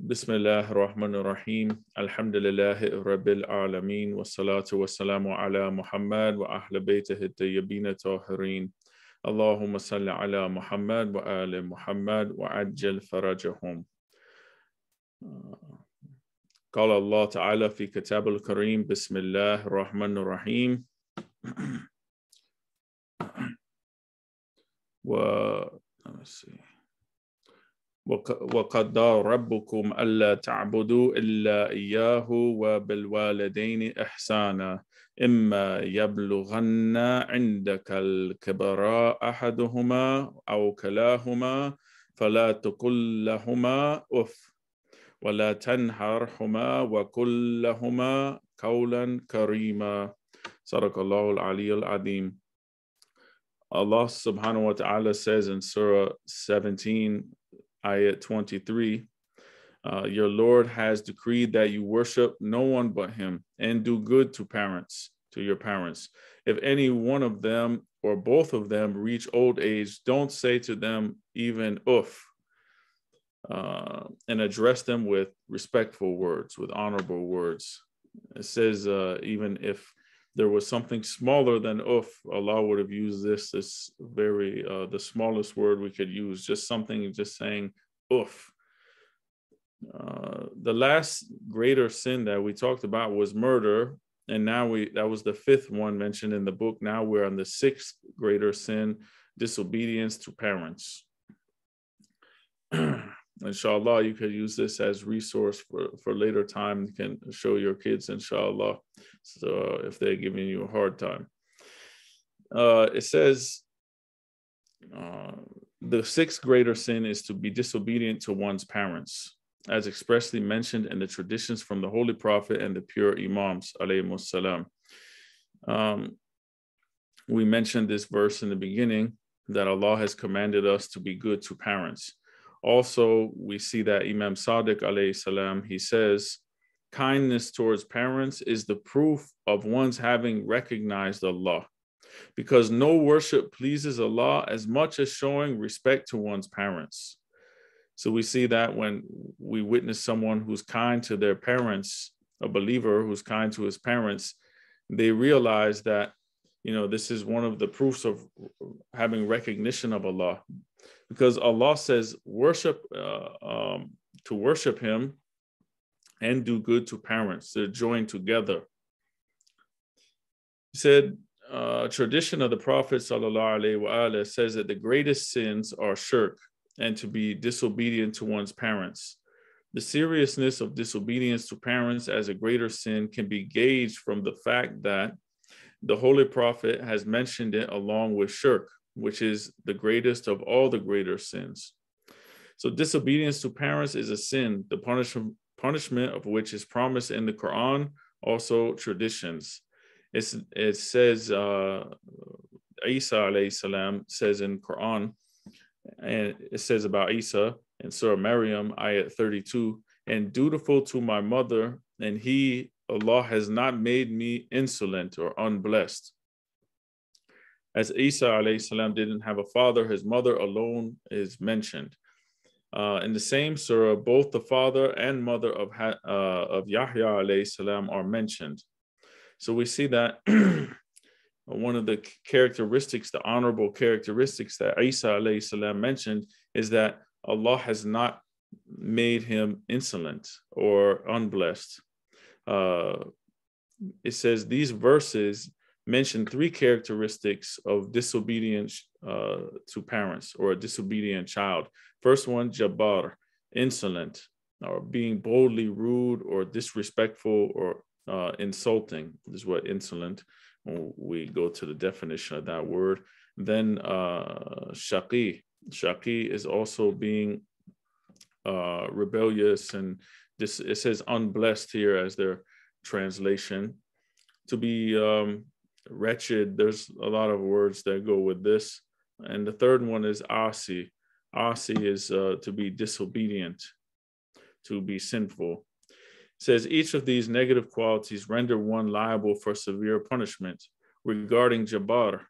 بسم الله الرحمن الرحيم. الحمد لله رب العالمين والصلاة والسلام على محمد وأهل بيته الطيبين الطاهرين. اللهم صل على محمد وآل محمد وعجل فرجهم. قال الله تعالى في كتاب الكريم بسم الله الرحمن الرحيم. و وقضى ربكم ألا تعبدوا إلا إياه وبالوالدين إحسانا. إما يبلغن عندك الكبراء أحدهما أو كلاهما فلا تقل لهما أف ولا تنهرهما وقل لهما قولا كريما. صدق الله العلي العظيم. Allah subhanahu wa ta'ala says in Surah 17, ayat 23, uh, Your Lord has decreed that you worship no one but Him and do good to parents, to your parents. If any one of them or both of them reach old age, don't say to them even uff, uh, and address them with respectful words, with honorable words. It says, uh, even if there was something smaller than uff, Allah would have used this this very uh, the smallest word we could use, just something just saying uff. Uh, the last greater sin that we talked about was murder, and now we that was the fifth one mentioned in the book. Now we're on the sixth greater sin, disobedience to parents. inshallah you could use this as resource for for later time you can show your kids inshallah. So if they're giving you a hard time. Uh, it says uh, the sixth greater sin is to be disobedient to one's parents as expressly mentioned in the traditions from the holy prophet and the pure imams salam. Um, we mentioned this verse in the beginning that allah has commanded us to be good to parents also, we see that Imam Sadiq alayhi salam, he says, kindness towards parents is the proof of one's having recognized Allah. Because no worship pleases Allah as much as showing respect to one's parents. So we see that when we witness someone who's kind to their parents, a believer who's kind to his parents, they realize that, you know, this is one of the proofs of having recognition of Allah because Allah says worship uh, um, to worship Him and do good to parents. They're joined together. He said, uh, tradition of the Prophet وآله, says that the greatest sins are shirk and to be disobedient to one's parents. The seriousness of disobedience to parents as a greater sin can be gauged from the fact that the Holy Prophet has mentioned it along with shirk which is the greatest of all the greater sins. So disobedience to parents is a sin, the punishment punishment of which is promised in the Quran, also traditions. It's, it says, uh, Isa alayhi salam says in Quran, and it says about Isa in Surah Maryam, ayat 32, and dutiful to my mother, and he, Allah, has not made me insolent or unblessed. As Isa salam didn't have a father, his mother alone is mentioned. Uh, in the same surah, both the father and mother of, uh, of Yahya salam are mentioned. So we see that one of the characteristics, the honorable characteristics that Isa salam mentioned is that Allah has not made him insolent or unblessed. Uh, it says these verses mention three characteristics of disobedience uh, to parents or a disobedient child. First one, jabbar, insolent, or being boldly rude or disrespectful or uh, insulting This is what insolent. We go to the definition of that word, then uh, shaqi. Shaqi is also being uh, rebellious and this it says unblessed here as their translation. To be um, wretched. There's a lot of words that go with this. And the third one is asi. Asi is uh, to be disobedient, to be sinful. It says each of these negative qualities render one liable for severe punishment. Regarding Jabbar,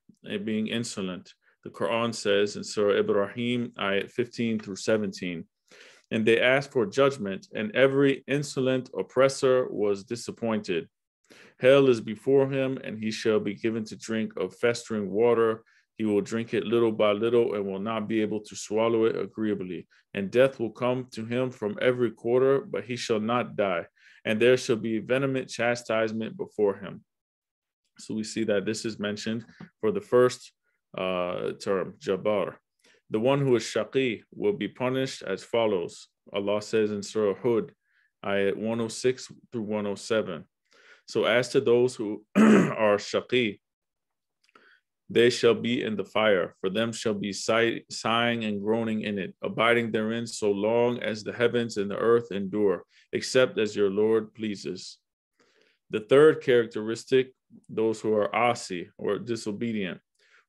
being insolent, the Quran says in Surah Ibrahim, ayat 15 through 17, and they asked for judgment, and every insolent oppressor was disappointed. Hell is before him, and he shall be given to drink of festering water. He will drink it little by little and will not be able to swallow it agreeably. And death will come to him from every quarter, but he shall not die. And there shall be vehement chastisement before him. So we see that this is mentioned for the first uh, term, Jabbar. The one who is shaqi will be punished as follows. Allah says in Surah Hud, ayat 106 through 107. So as to those who are shaqi, they shall be in the fire. For them shall be sighing and groaning in it, abiding therein so long as the heavens and the earth endure, except as your Lord pleases. The third characteristic, those who are asi or disobedient,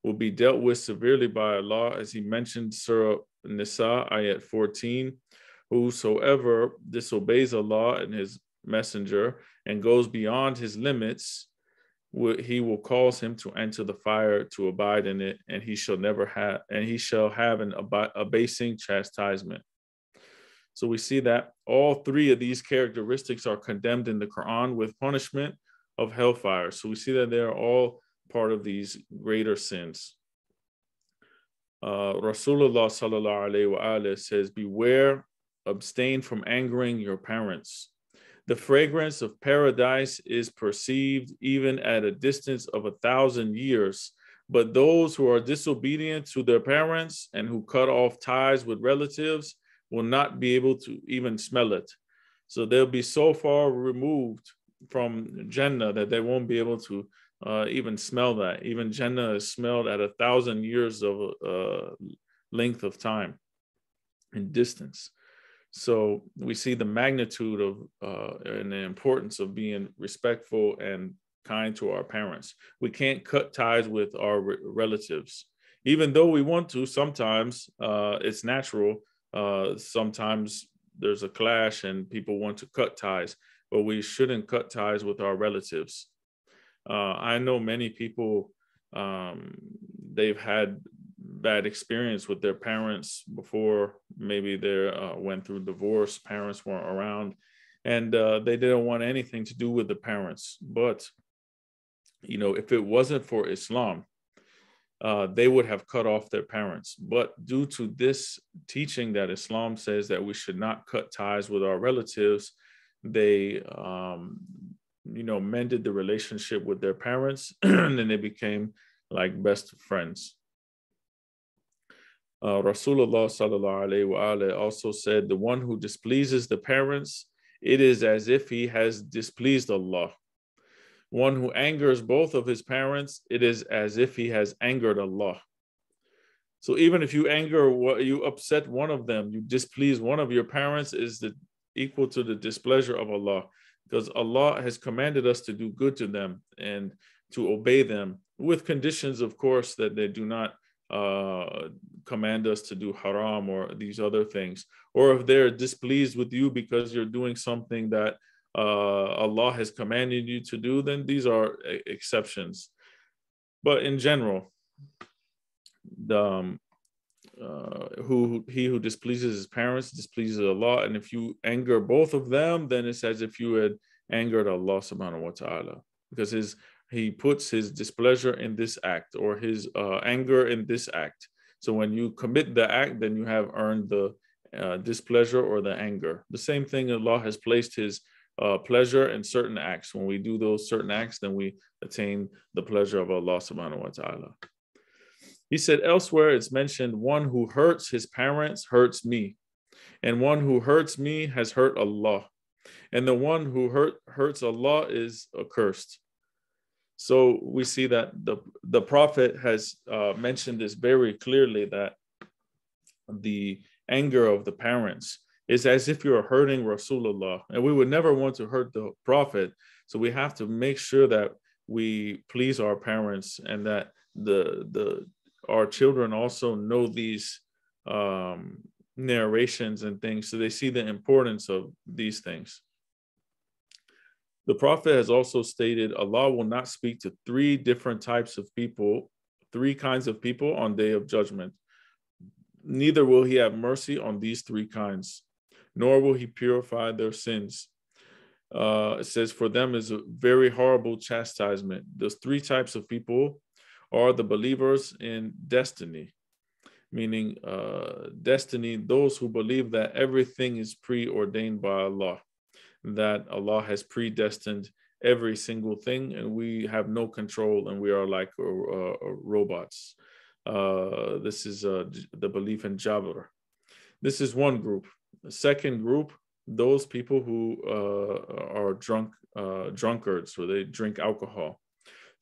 will be dealt with severely by Allah, as he mentioned Surah Nisa, ayat 14. Whosoever disobeys Allah and his messenger and goes beyond his limits, he will cause him to enter the fire to abide in it, and he shall never have, and he shall have an abasing chastisement. So we see that all three of these characteristics are condemned in the Quran with punishment of hellfire. So we see that they are all part of these greater sins. Uh, Rasulullah sallallahu alaihi wa says, "Beware, abstain from angering your parents." The fragrance of paradise is perceived even at a distance of a thousand years. But those who are disobedient to their parents and who cut off ties with relatives will not be able to even smell it. So they'll be so far removed from Jannah that they won't be able to uh, even smell that. Even Jannah is smelled at a thousand years of uh, length of time and distance. So we see the magnitude of uh, and the importance of being respectful and kind to our parents. We can't cut ties with our re- relatives, even though we want to. Sometimes uh, it's natural. Uh, sometimes there's a clash and people want to cut ties, but we shouldn't cut ties with our relatives. Uh, I know many people um, they've had bad experience with their parents before maybe they uh, went through divorce parents weren't around and uh, they didn't want anything to do with the parents. But you know if it wasn't for islam uh, they would have cut off their parents. But due to this teaching that islam says that we should not cut ties with our relatives they um, you know mended the relationship with their parents and they became like best friends uh, Rasulullah sallallahu also said, "The one who displeases the parents, it is as if he has displeased Allah. One who angers both of his parents, it is as if he has angered Allah." So even if you anger, you upset one of them, you displease one of your parents, is the equal to the displeasure of Allah, because Allah has commanded us to do good to them and to obey them, with conditions, of course, that they do not uh, command us to do haram or these other things, or if they're displeased with you because you're doing something that uh, Allah has commanded you to do, then these are exceptions. But in general, the um, uh, who he who displeases his parents displeases Allah, and if you anger both of them, then it's as if you had angered Allah subhanahu wa ta'ala because his he puts his displeasure in this act or his uh, anger in this act. So when you commit the act, then you have earned the uh, displeasure or the anger. The same thing, Allah has placed His uh, pleasure in certain acts. When we do those certain acts, then we attain the pleasure of Allah subhanahu wa ta'ala. He said elsewhere, it's mentioned, one who hurts his parents hurts me, and one who hurts me has hurt Allah, and the one who hurt, hurts Allah is accursed. So we see that the, the Prophet has uh, mentioned this very clearly that the anger of the parents is as if you're hurting Rasulullah. And we would never want to hurt the Prophet. So we have to make sure that we please our parents and that the the our children also know these um, narrations and things so they see the importance of these things. The Prophet has also stated Allah will not speak to three different types of people, three kinds of people on day of judgment. Neither will he have mercy on these three kinds. nor will he purify their sins. Uh, it says, For them is a very horrible chastisement. Those three types of people are the believers in destiny, meaning uh, destiny, those who believe that everything is preordained by Allah, that Allah has predestined every single thing and we have no control and we are like uh, uh, robots. Uh, this is uh, the belief in Jabr. This is one group. The second group, those people who uh, are drunk, uh, drunkards, or they drink alcohol.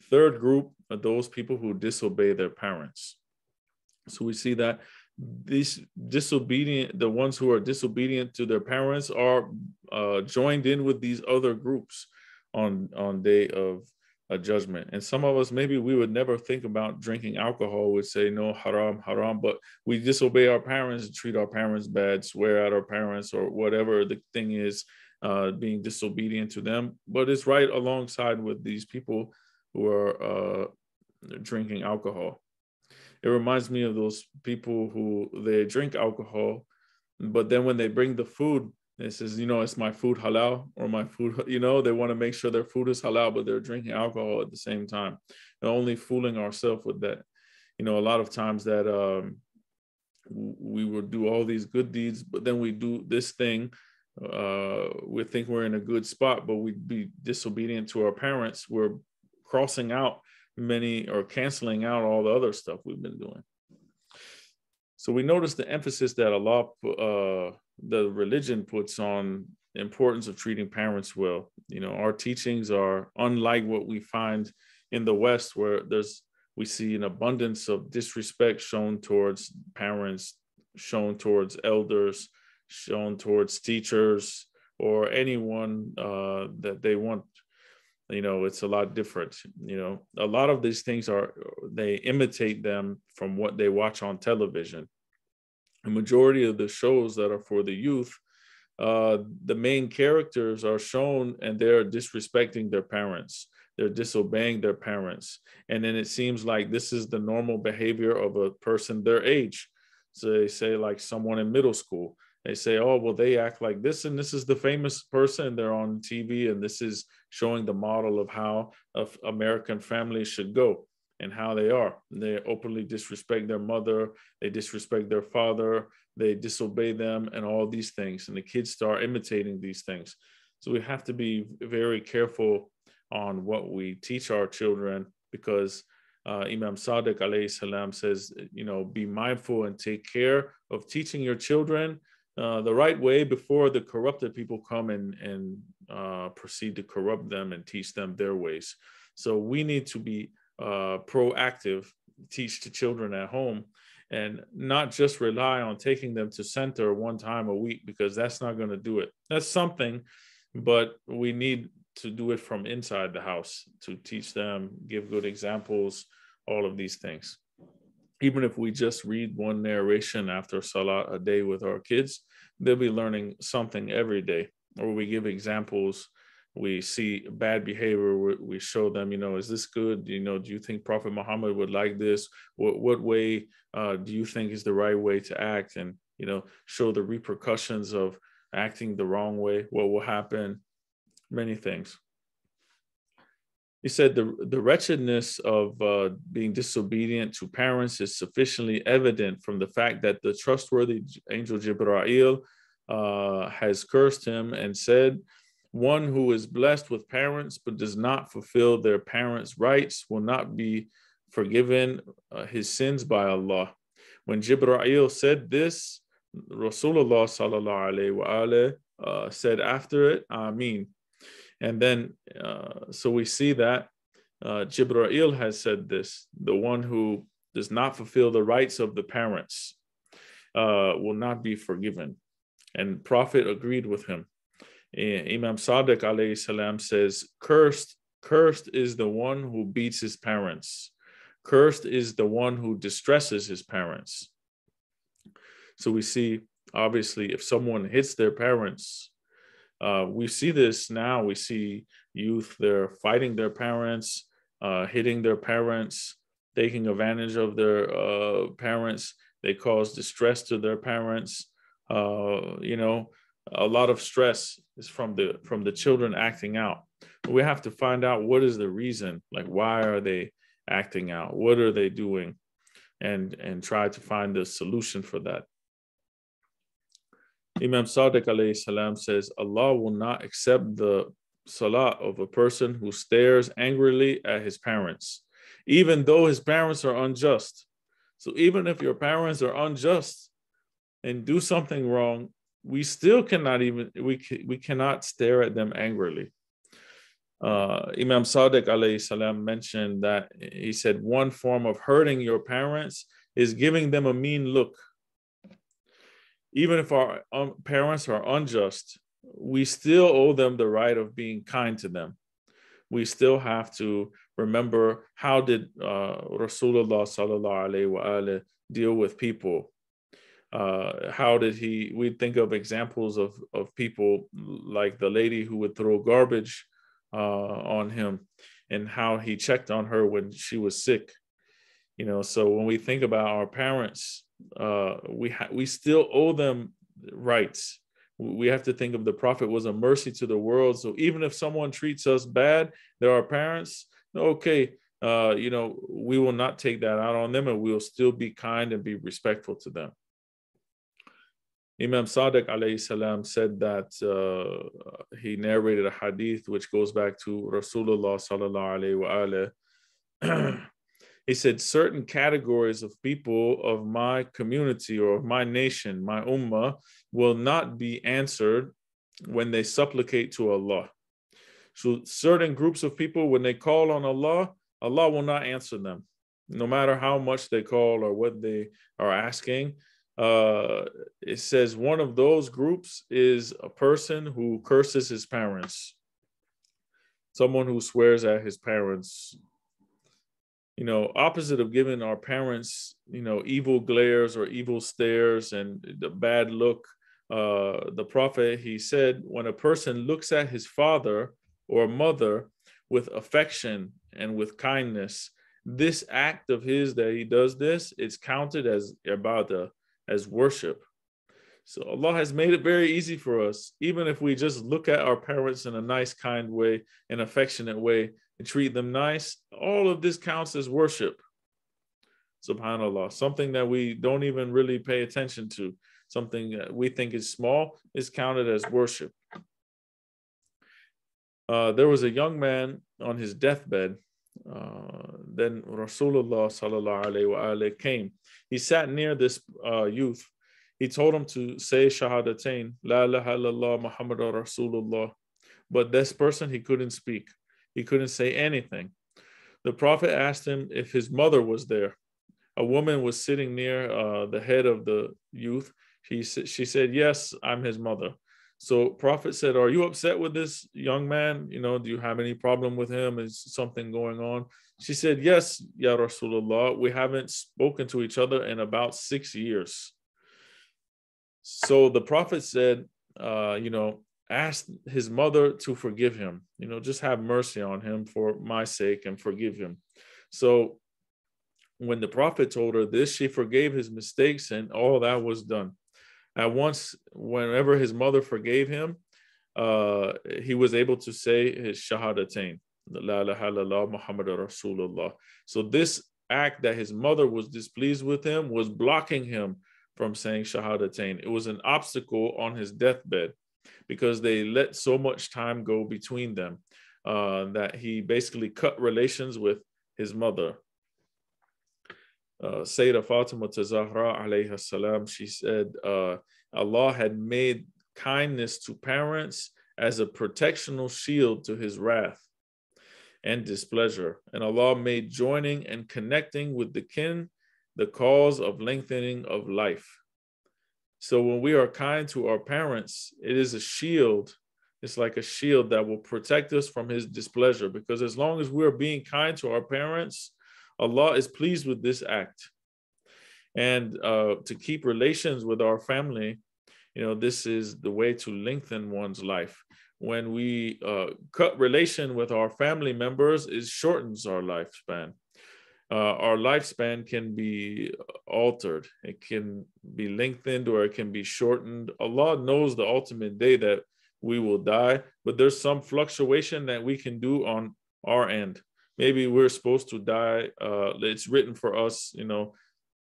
Third group are those people who disobey their parents. So we see that these disobedient, the ones who are disobedient to their parents, are uh, joined in with these other groups on on day of a judgment. And some of us, maybe we would never think about drinking alcohol, would say, no, haram, haram, but we disobey our parents, treat our parents bad, swear at our parents, or whatever the thing is, uh, being disobedient to them. But it's right alongside with these people who are uh, drinking alcohol. It reminds me of those people who they drink alcohol, but then when they bring the food, it says, you know, it's my food halal or my food, you know, they want to make sure their food is halal, but they're drinking alcohol at the same time. And only fooling ourselves with that. You know, a lot of times that um, we will do all these good deeds, but then we do this thing. Uh, we think we're in a good spot, but we'd be disobedient to our parents. We're crossing out many or canceling out all the other stuff we've been doing. So we notice the emphasis that Allah, uh, the religion puts on the importance of treating parents well. You know, our teachings are unlike what we find in the West, where there's we see an abundance of disrespect shown towards parents, shown towards elders, shown towards teachers, or anyone uh, that they want you know it's a lot different you know. A lot of these things are they imitate them from what they watch on television. The majority of the shows that are for the youth uh, the main characters are shown and they're disrespecting their parents. They're disobeying their parents. And then it seems like this is the normal behavior of a person their age. So they say like someone in middle school they say, oh, well, they act like this, and this is the famous person. They're on TV, and this is showing the model of how American families should go and how they are. They openly disrespect their mother, they disrespect their father, they disobey them, and all these things. And the kids start imitating these things. So we have to be very careful on what we teach our children because uh, Imam Sadiq alayhi salam says, you know, be mindful and take care of teaching your children uh, the right way before the corrupted people come and, and uh, proceed to corrupt them and teach them their ways. So we need to be uh, proactive, teach the children at home, and not just rely on taking them to center one time a week because that's not going to do it. That's something, but we need to do it from inside the house to teach them, give good examples, all of these things even if we just read one narration after Salah a day with our kids, they'll be learning something every day. Or we give examples, we see bad behavior, we show them, you know, is this good? You know, do you think Prophet Muhammad would like this? What, what way uh, do you think is the right way to act? And, you know, show the repercussions of acting the wrong way, what will happen, many things he said the, the wretchedness of uh, being disobedient to parents is sufficiently evident from the fact that the trustworthy angel Jibra'il uh, has cursed him and said, One who is blessed with parents but does not fulfill their parents' rights will not be forgiven uh, his sins by Allah. When Jibra'il said this, Rasulullah uh, said after it, Ameen. And then, uh, so we see that uh, Jibra'il has said this the one who does not fulfill the rights of the parents uh, will not be forgiven. And Prophet agreed with him. Imam Sadiq alayhi salam says, Cursed, cursed is the one who beats his parents. Cursed is the one who distresses his parents. So we see, obviously, if someone hits their parents, uh, we see this now. We see youth, they're fighting their parents, uh, hitting their parents, taking advantage of their uh, parents. They cause distress to their parents. Uh, you know, a lot of stress is from the from the children acting out we have to find out what is the reason like why are they acting out what are they doing and and try to find a solution for that imam sadiq alayhi salam says allah will not accept the salat of a person who stares angrily at his parents even though his parents are unjust so even if your parents are unjust and do something wrong we still cannot even we we cannot stare at them angrily. Uh, Imam Sadiq alayhi salam mentioned that he said one form of hurting your parents is giving them a mean look. Even if our um, parents are unjust, we still owe them the right of being kind to them. We still have to remember how did uh, Rasulullah sallallahu alaihi deal with people uh, how did he we think of examples of of people like the lady who would throw garbage uh, on him and how he checked on her when she was sick you know so when we think about our parents uh, we ha- we still owe them rights. We have to think of the prophet was a mercy to the world. So even if someone treats us bad they're our parents okay uh, you know we will not take that out on them and we will still be kind and be respectful to them. Imam Sadiq alayhi salam said that uh, he narrated a hadith which goes back to Rasulullah sallallahu alayhi wa he said certain categories of people of my community or of my nation, my ummah, will not be answered when they supplicate to Allah. So certain groups of people, when they call on Allah, Allah will not answer them, no matter how much they call or what they are asking uh, it says one of those groups is a person who curses his parents, someone who swears at his parents. You know, opposite of giving our parents, you know, evil glares or evil stares and the bad look. Uh, the prophet he said, when a person looks at his father or mother with affection and with kindness, this act of his that he does this, it's counted as ibadah as worship. So Allah has made it very easy for us, even if we just look at our parents in a nice, kind way, an affectionate way, and treat them nice, all of this counts as worship. Subhanallah, something that we don't even really pay attention to, something that we think is small, is counted as worship. Uh, there was a young man on his deathbed uh, then Rasulullah sallallahu alaihi came. He sat near this uh, youth. He told him to say shahadatain, la ilaha illallah Muhammad Rasulullah. But this person, he couldn't speak. He couldn't say anything. The Prophet asked him if his mother was there. A woman was sitting near uh, the head of the youth. She, she said, yes, I'm his mother. So Prophet said, Are you upset with this young man? You know, do you have any problem with him? Is something going on? She said, Yes, Ya Rasulullah. We haven't spoken to each other in about six years. So the Prophet said, uh, you know, ask his mother to forgive him. You know, just have mercy on him for my sake and forgive him. So when the Prophet told her this, she forgave his mistakes and all that was done. At once, whenever his mother forgave him, uh, he was able to say his shahadatain, la ilaha illallah Muhammad Rasulullah. So this act that his mother was displeased with him was blocking him from saying shahadatain. It was an obstacle on his deathbed because they let so much time go between them uh, that he basically cut relations with his mother uh, Sayyidah Fatima to Zahra alayhi salam, she said, uh, Allah had made kindness to parents as a protectional shield to his wrath and displeasure. And Allah made joining and connecting with the kin the cause of lengthening of life. So when we are kind to our parents, it is a shield. It's like a shield that will protect us from his displeasure. Because as long as we're being kind to our parents, Allah is pleased with this act. And uh, to keep relations with our family, you know, this is the way to lengthen one's life. When we uh, cut relation with our family members, it shortens our lifespan. Uh, our lifespan can be altered. It can be lengthened or it can be shortened. Allah knows the ultimate day that we will die, but there's some fluctuation that we can do on our end. Maybe we're supposed to die. Uh, it's written for us, you know,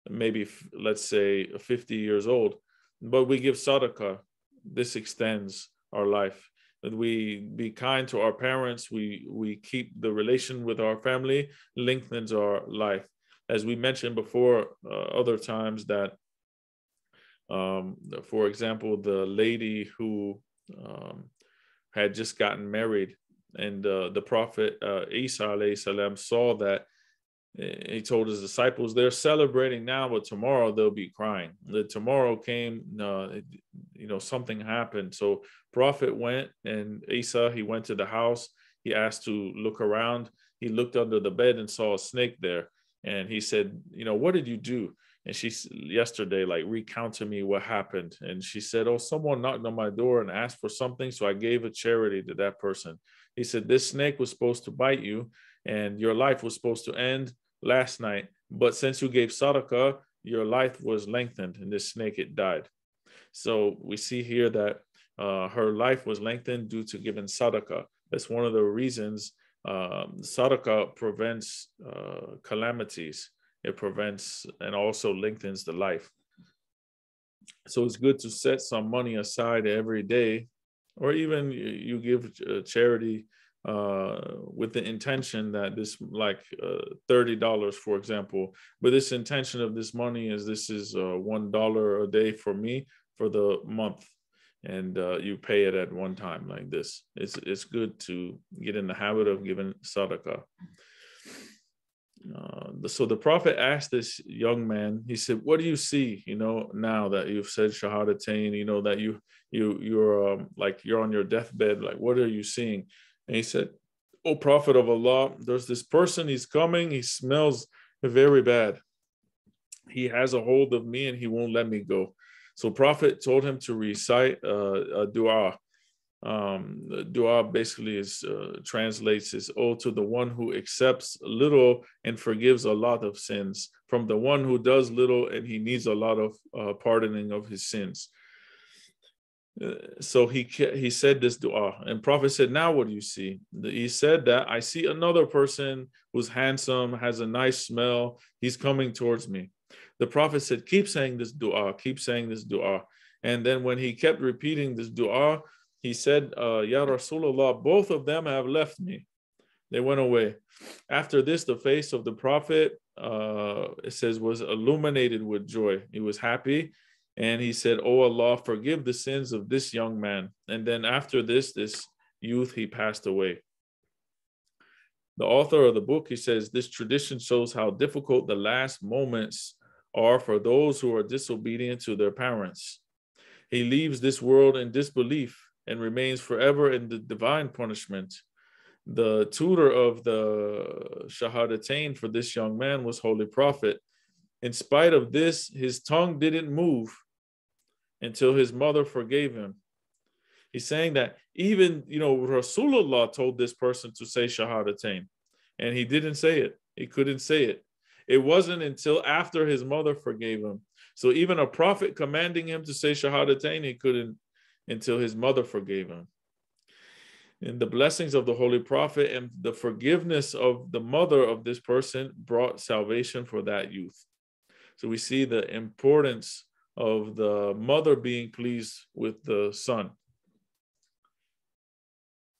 maybe let's say 50 years old, but we give sadaqah. This extends our life that we be kind to our parents we we keep the relation with our family lengthens our life. As we mentioned before uh, other times that um, for example the lady who um, had just gotten married and uh, the prophet uh, isa salam saw that he told his disciples they're celebrating now but tomorrow they'll be crying. The tomorrow came uh, you know something happened. So prophet went and Asa, he went to the house. He asked to look around. He looked under the bed and saw a snake there. And he said you know what did you do? And she yesterday like recount to me what happened. And she said oh someone knocked on my door and asked for something so i gave a charity to that person. He said this snake was supposed to bite you and your life was supposed to end last night, but since you gave sadaqah, your life was lengthened, and this snake it died. So we see here that uh, her life was lengthened due to giving sadaqah. That's one of the reasons um, sadaqah prevents uh, calamities. It prevents and also lengthens the life. So it's good to set some money aside every day, or even you give charity uh, with the intention that this like uh, $30 for example but this intention of this money is this is uh, one dollar a day for me for the month and uh, you pay it at one time like this it's it's good to get in the habit of giving sadaqah uh, so the prophet asked this young man he said what do you see you know now that you've said shahadatain you know that you you you're um, like you're on your deathbed like what are you seeing and he said, O Prophet of Allah, there's this person, he's coming, he smells very bad. He has a hold of me and he won't let me go. So Prophet told him to recite uh, a dua. Um, dua basically is uh, translates as "Oh, to the one who accepts little and forgives a lot of sins, from the one who does little and he needs a lot of uh, pardoning of his sins." so he he said this dua and prophet said now what do you see he said that i see another person who's handsome has a nice smell he's coming towards me the prophet said keep saying this dua keep saying this dua. And then when he kept repeating this dua he said uh, ya rasulullah both of them have left me. They went away. After this the face of the prophet uh, it says was illuminated with joy. He was happy. And he said, Oh Allah, forgive the sins of this young man. And then after this, this youth, he passed away. The author of the book, he says, this tradition shows how difficult the last moments are for those who are disobedient to their parents. He leaves this world in disbelief and remains forever in the divine punishment. The tutor of the Shahadatain for this young man was Holy Prophet. In spite of this, his tongue didn't move until his mother forgave him. He's saying that even, you know, Rasulullah told this person to say Shahadatain, and he didn't say it. He couldn't say it. It wasn't until after his mother forgave him. So even a prophet commanding him to say Shahadatain, he couldn't until his mother forgave him. And the blessings of the Holy Prophet and the forgiveness of the mother of this person brought salvation for that youth. So we see the importance of the mother being pleased with the son.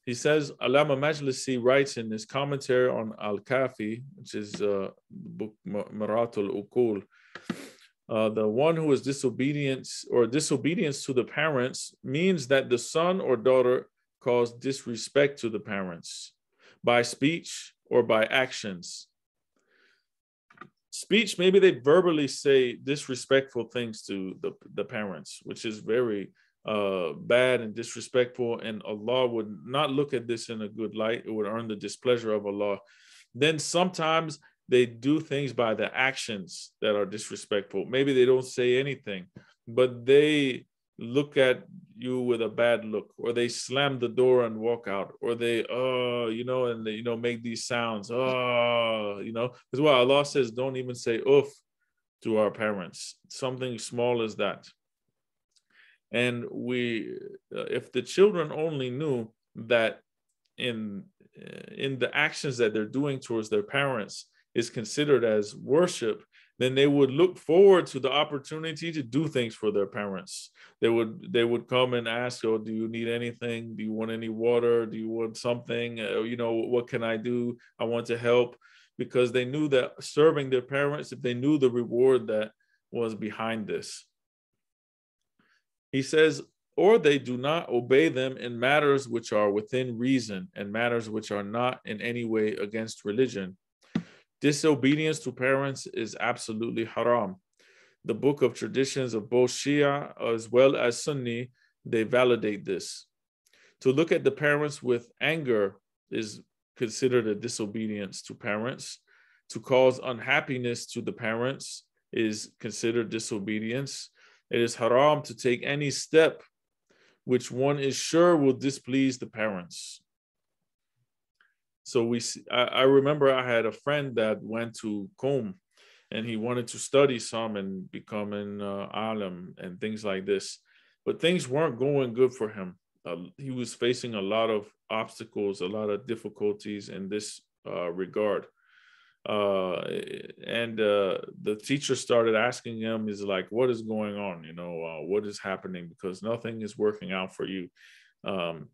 He says, Allama Majlisi writes in his commentary on Al Kafi, which is uh, book Mir'atul Uqul, uh, the one who is disobedience or disobedience to the parents means that the son or daughter caused disrespect to the parents by speech or by actions. Speech maybe they verbally say disrespectful things to the, the parents which is very uh, bad and disrespectful and allah would not look at this in a good light. It would earn the displeasure of allah. Then sometimes they do things by the actions that are disrespectful. Maybe they don't say anything but they look at you with a bad look or they slam the door and walk out or they uh you know and they you know make these sounds uh you know. As well allah says don't even say oof to our parents. Something small as that and we uh, if the children only knew that in in the actions that they're doing towards their parents is considered as worship then they would look forward to the opportunity to do things for their parents. They would they would come and ask, "Oh, do you need anything? Do you want any water? Do you want something? Uh, you know, what can I do? I want to help." Because they knew that serving their parents, if they knew the reward that was behind this. He says, or they do not obey them in matters which are within reason and matters which are not in any way against religion Disobedience to parents is absolutely haram. The book of traditions of both Shia as well as Sunni, they validate this. To look at the parents with anger is considered a disobedience to parents. To cause unhappiness to the parents is considered disobedience. It is haram to take any step which one is sure will displease the parents. So we I, I, remember i had a friend that went to Qom and he wanted to study some and become an uh, alim and things like this but things weren't going good for him. Uh, he was facing a lot of obstacles a lot of difficulties in this uh, regard uh, and uh, the teacher started asking him is like what is going on? You know uh, what is happening? Because nothing is working out for you. Um,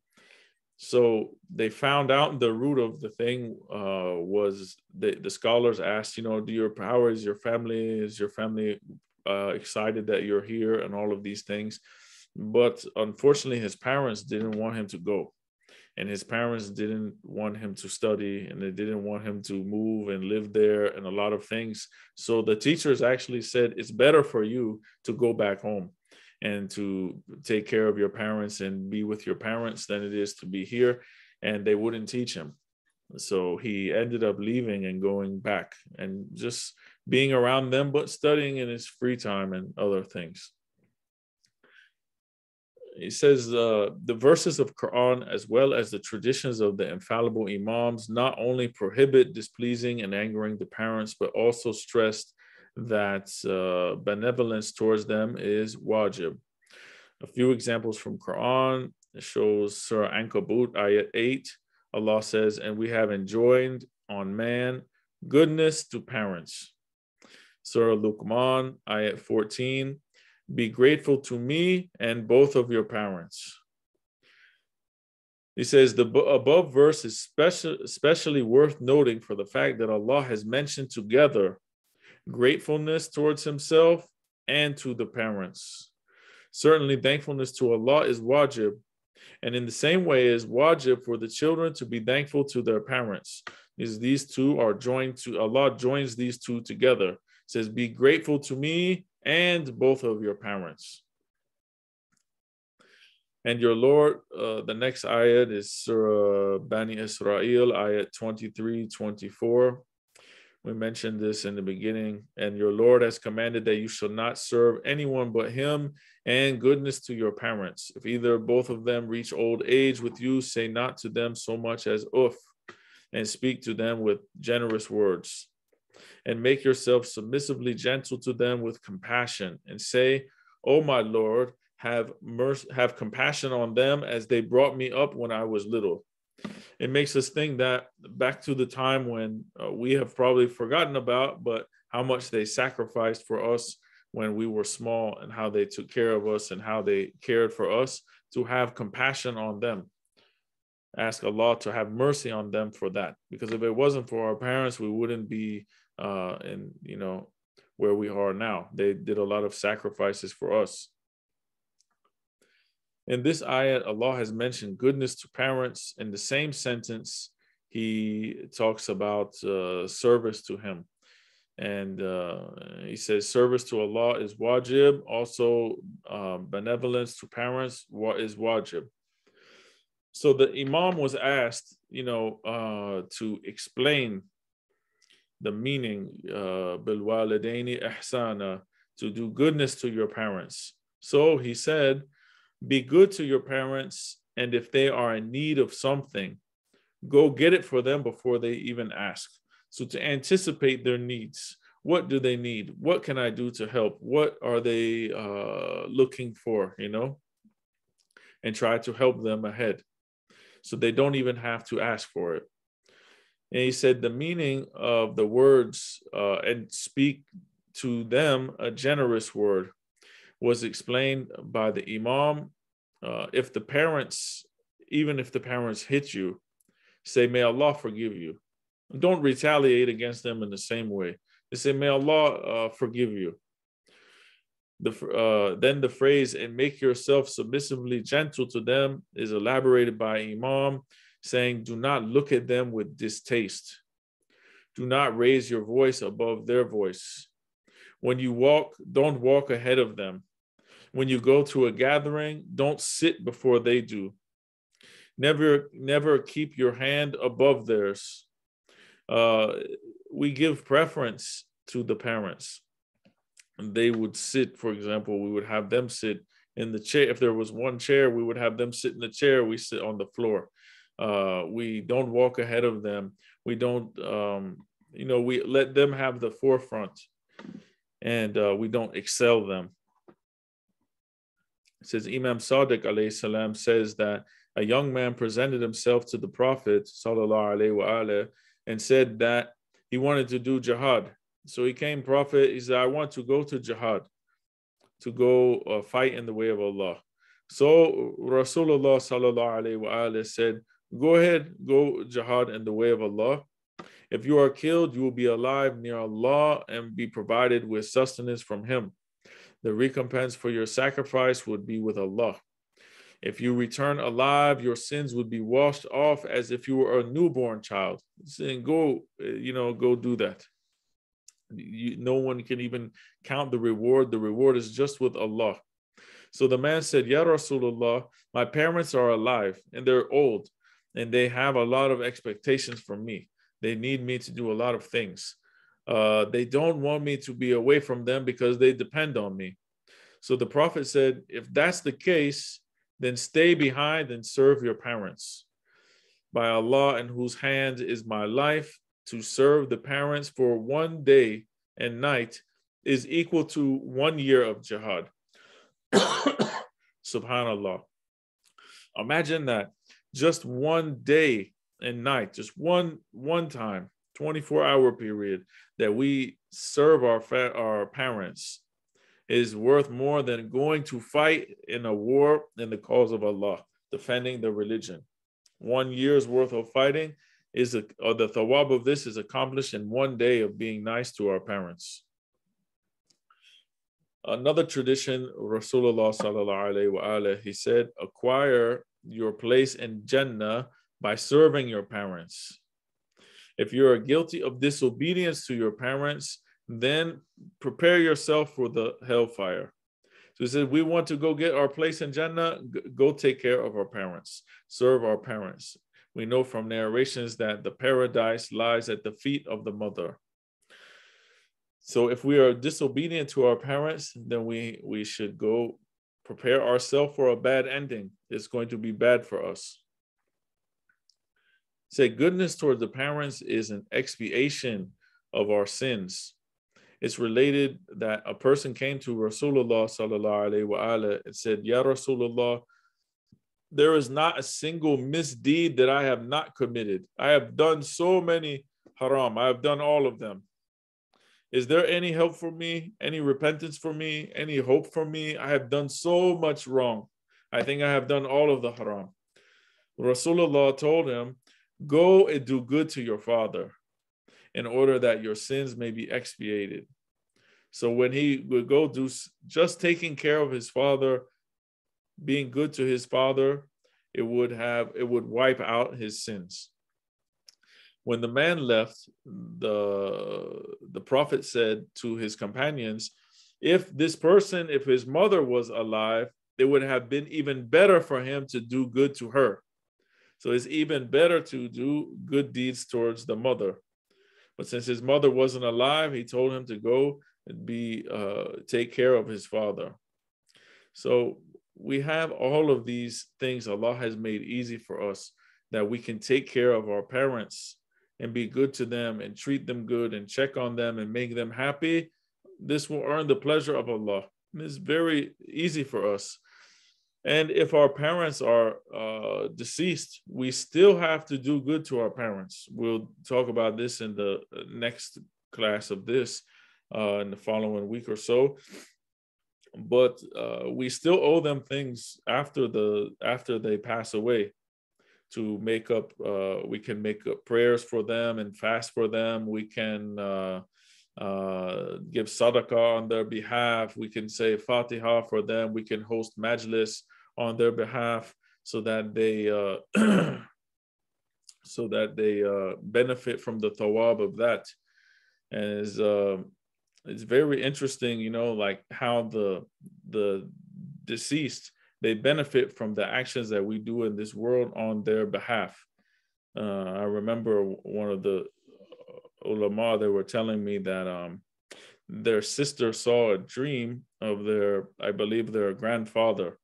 so they found out the root of the thing uh, was the, the scholars asked, you know, do your power is your family, is your family uh, excited that you're here? and all of these things. But unfortunately, his parents didn't want him to go. And his parents didn't want him to study and they didn't want him to move and live there and a lot of things. So the teachers actually said, it's better for you to go back home and to take care of your parents and be with your parents than it is to be here. And they wouldn't teach him. So he ended up leaving and going back and just being around them, but studying in his free time and other things. He says uh, the verses of Quran as well as the traditions of the infallible imams not only prohibit displeasing and angering the parents, but also stressed that uh, benevolence towards them is wajib. A few examples from Quran shows Surah Ankabut, ayat 8. Allah says, and we have enjoined on man goodness to parents. Surah Luqman, ayat 14. Be grateful to me and both of your parents. He says the above verse is special, especially worth noting for the fact that Allah has mentioned together gratefulness towards himself and to the parents. Certainly, thankfulness to Allah is wajib, and in the same way is wajib for the children to be thankful to their parents. Is these two are joined to Allah joins these two together. It says, "Be grateful to me and both of your parents." And your Lord, uh, the next ayat is Surah Bani Israel, ayat 23, 24. We mentioned this in the beginning. And your Lord has commanded that you shall not serve anyone but him and goodness to your parents. If either both of them reach old age with you, say not to them so much as uff, and speak to them with generous words. And make yourself submissively gentle to them with compassion, and say, O my Lord, have mercy, have compassion on them as they brought me up when I was little it makes us think that back to the time when uh, we have probably forgotten about, but how much they sacrificed for us when we were small and how they took care of us and how they cared for us to have compassion on them. Ask Allah to have mercy on them for that. Because if it wasn't for our parents, we wouldn't be uh, in, you know, where we are now. They did a lot of sacrifices for us. In this ayat, Allah has mentioned goodness to parents. In the same sentence, He talks about uh, service to Him. And uh, He says, service to Allah is wajib. Also, um, benevolence to parents is wajib. So the Imam was asked, you know, uh, to explain the meaning, uh, bil walidaini ihsana, to do goodness to your parents. So he said, Be good to your parents, and if they are in need of something, go get it for them before they even ask. So to anticipate their needs, what do they need? What can I do to help? What are they uh, looking for? You know, and try to help them ahead so they don't even have to ask for it. And he said the meaning of the words uh, and speak to them a generous word was explained by the Imam. Uh, if the parents, even if the parents hit you, say, May Allah forgive you. Don't retaliate against them in the same way. They say, May Allah uh, forgive you. The, uh, then the phrase, and make yourself submissively gentle to them, is elaborated by Imam, saying, Do not look at them with distaste. Do not raise your voice above their voice. When you walk, don't walk ahead of them. When you go to a gathering, don't sit before they do. Never, never keep your hand above theirs. Uh, we give preference to the parents. They would sit, for example, we would have them sit in the chair. If there was one chair, we would have them sit in the chair. We sit on the floor. Uh, we don't walk ahead of them. We don't, um, you know, we let them have the forefront and uh, we don't excel them. It says Imam Sadiq alayhi salam says that a young man presented himself to the Prophet sallallahu alaihi wasallam and said that he wanted to do jihad. So he came, Prophet. He said, "I want to go to jihad, to go uh, fight in the way of Allah." So Rasulullah sallallahu alayhi wa wasallam said, "Go ahead, go jihad in the way of Allah." If you are killed, you will be alive near Allah and be provided with sustenance from Him. The recompense for your sacrifice would be with Allah. If you return alive, your sins would be washed off as if you were a newborn child. Saying, go, eh, you know, go do that. You, no one can even count the reward. The reward is just with Allah. So the man said, Ya Rasulullah, my parents are alive and they're old and they have a lot of expectations from me. They need me to do a lot of things. Uh, they don't want me to be away from them because they depend on me. So the Prophet said, if that's the case, then stay behind and serve your parents. By Allah, in whose hands is my life, to serve the parents for one day and night is equal to one year of jihad. Subhanallah. Imagine that just one day and night, just one one time, 24 hour period that we serve our fa- our parents is worth more than going to fight in a war in the cause of Allah, defending the religion. One year's worth of fighting is a, or the thawab of this is accomplished in one day of being nice to our parents. Another tradition, Rasulullah sallallahu alaihi wa he said, acquire your place in Jannah by serving your parents. If you are guilty of disobedience to your parents, then prepare yourself for the hellfire. So he said, we want to go get our place in Jannah, go take care of our parents, serve our parents. We know from narrations that the paradise lies at the feet of the mother. So if we are disobedient to our parents, then we, we should go prepare ourselves for a bad ending. It's going to be bad for us. Say goodness toward the parents is an expiation of our sins. It's related that a person came to Rasulullah sallallahu alaihi wasallam and said, "Ya Rasulullah, there is not a single misdeed that I have not committed. I have done so many haram. I have done all of them. Is there any help for me? Any repentance for me? Any hope for me? I have done so much wrong. I think I have done all of the haram." Rasulullah told him, Go and do good to your father in order that your sins may be expiated. So when he would go do just taking care of his father, being good to his father, it would have it would wipe out his sins. When the man left, the the prophet said to his companions, if this person, if his mother was alive, it would have been even better for him to do good to her so it's even better to do good deeds towards the mother. But since his mother wasn't alive, he told him to go and be uh, take care of his father. So we have all of these things Allah has made easy for us that we can take care of our parents and be good to them and treat them good and check on them and make them happy. This will earn the pleasure of Allah. It's very easy for us. And if our parents are uh, deceased, we still have to do good to our parents. We'll talk about this in the next class of this uh, in the following week or so. But uh, we still owe them things after the after they pass away to make up. Uh, we can make up prayers for them and fast for them. We can uh, uh, give sadaqah on their behalf. We can say Fatiha for them. We can host majlis on their behalf so that they uh, so that they uh, benefit from the thawab of that. And it's, uh, it's very interesting, you know, like how the the deceased they benefit from the actions that we do in this world on their behalf. Uh, I remember one of the ulama they were telling me that um, their sister saw a dream of their, I believe, their grandfather,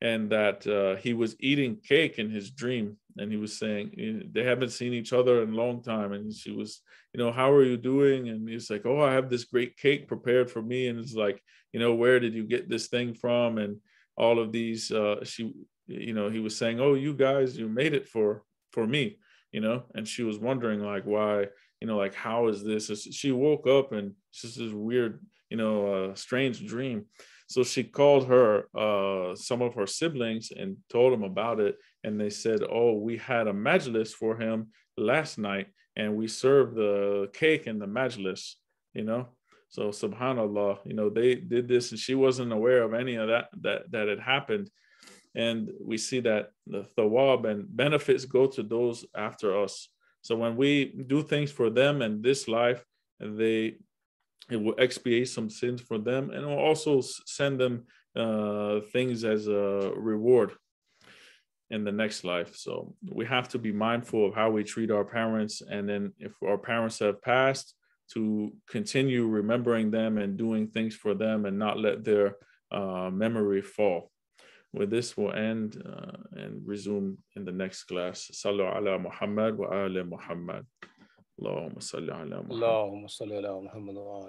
and that uh, he was eating cake in his dream. And he was saying they haven't seen each other in a long time, and she was, you know, how are you doing? And he's like, oh, I have this great cake prepared for me, and it's like, you know, where did you get this thing from? And all of these, uh, she, you know, he was saying, oh, you guys, you made it for for me, you know, and she was wondering like why you know, like, how is this? She woke up and it's just this weird, you know, uh, strange dream. So she called her, uh, some of her siblings and told them about it. And they said, Oh, we had a majlis for him last night and we served the cake in the majlis, you know? So subhanallah, you know, they did this and she wasn't aware of any of that, that, that had happened. And we see that the thawab and benefits go to those after us. So when we do things for them in this life, they it will expiate some sins for them and will also send them uh, things as a reward in the next life. So we have to be mindful of how we treat our parents. And then if our parents have passed, to continue remembering them and doing things for them and not let their uh, memory fall. With this, we'll end uh, and resume in the next class. Sallu ala Muhammad wa ala Muhammad. اللهم صل على محمد اللهم صل على محمد وعلى